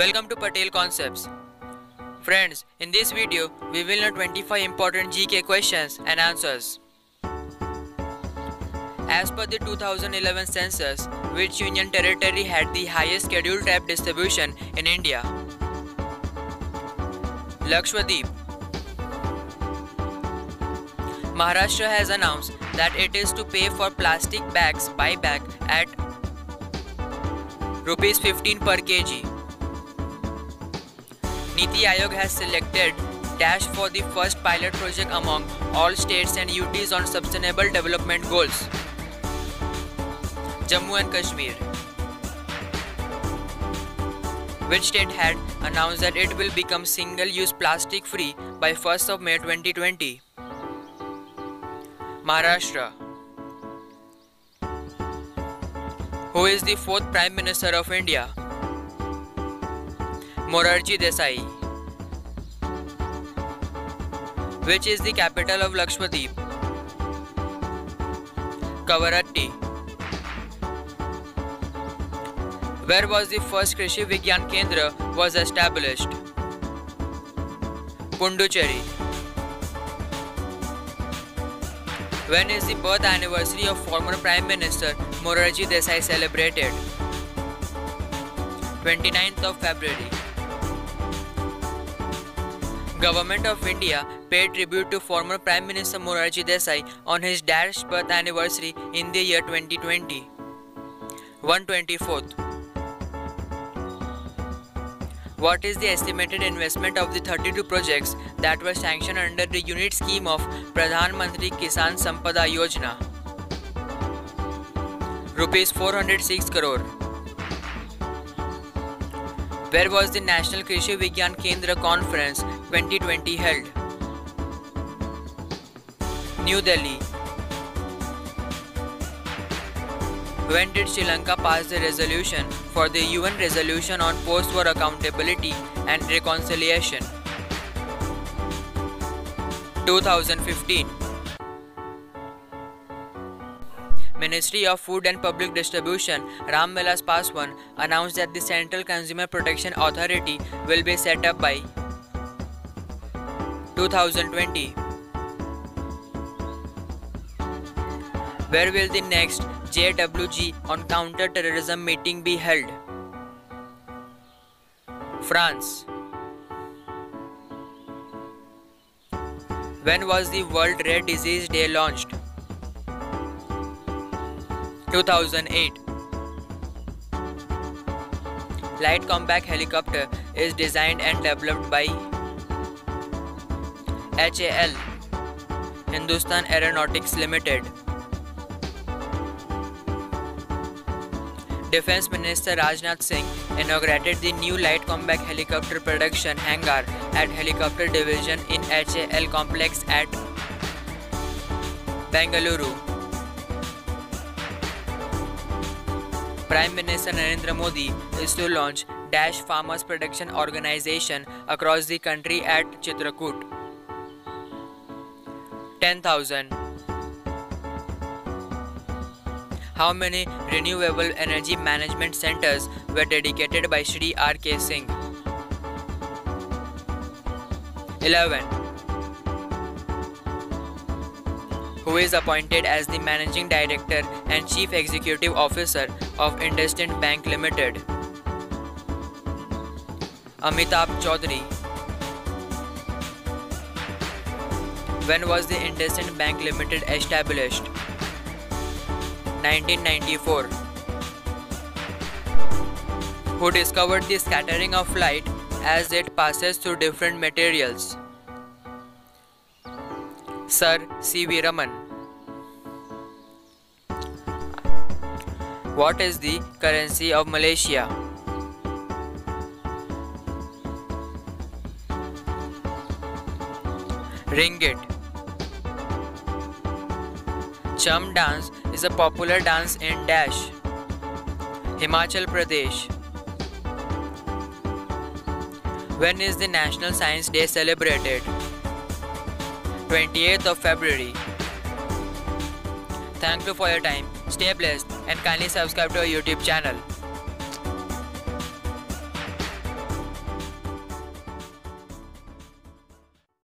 Welcome to Patel Concepts. Friends, in this video, we will know 25 important GK questions and answers. As per the 2011 census, which union territory had the highest scheduled tribe distribution in India? Lakshadweep. Maharashtra has announced that it is to pay for plastic bags buyback at rupees 15 per kg. Niti Aayog has selected Dash for the first pilot project among all states and UTs on sustainable development goals. Jammu and Kashmir. Which state had announced that it will become single-use plastic free by 1st of May 2020? Maharashtra. Who is the fourth Prime Minister of India? Morarji Desai. Which is the capital of Lakshadweep? Kavaratti. Where was the first Krishi Vigyan Kendra was established? Puducherry. When is the birth anniversary of former Prime Minister Morarji Desai celebrated? 29th of February. Government of India paid tribute to former Prime Minister Morarji Desai on his dash birth anniversary in the year 2020. 124th. What is the estimated investment of the 32 projects that were sanctioned under the unit scheme of Pradhan Mantri Kisan Sampada Yojana? Rupees 406 crore. Where was the National Krishi Vigyan Kendra Conference 2020 held? New Delhi. When did Sri Lanka pass the resolution for the UN resolution on post-war accountability and reconciliation? 2015. Ministry of Food and Public Distribution Ram Vilas Paswan announced that the Central Consumer Protection Authority will be set up by 2020. Where will the next JWG on counter-terrorism meeting be held? France. When was the World Rare Disease Day launched? 2008. Light combat helicopter is designed and developed by HAL Hindustan Aeronautics Limited. Defense Minister Rajnath Singh inaugurated the new light combat helicopter production hangar at Helicopter Division in HAL complex at Bengaluru. Prime Minister Narendra Modi is to launch Dash Farmers Production Organization across the country at Chitrakoot. 10,000 How many renewable energy management centers were dedicated by Shri R.K. Singh? 11. Who is appointed as the Managing Director and Chief Executive Officer of IndusInd Bank Limited? Amitabh Chaudhary. When was the IndusInd Bank Limited established? 1994. Who discovered the scattering of light as it passes through different materials? Sir C.V. Raman. What is the currency of Malaysia? Ringgit. Cham dance is a popular dance in Dash, Himachal Pradesh. When is the National Science Day celebrated? 28th of February. Thank you for your time. Stay blessed and kindly subscribe to our YouTube channel.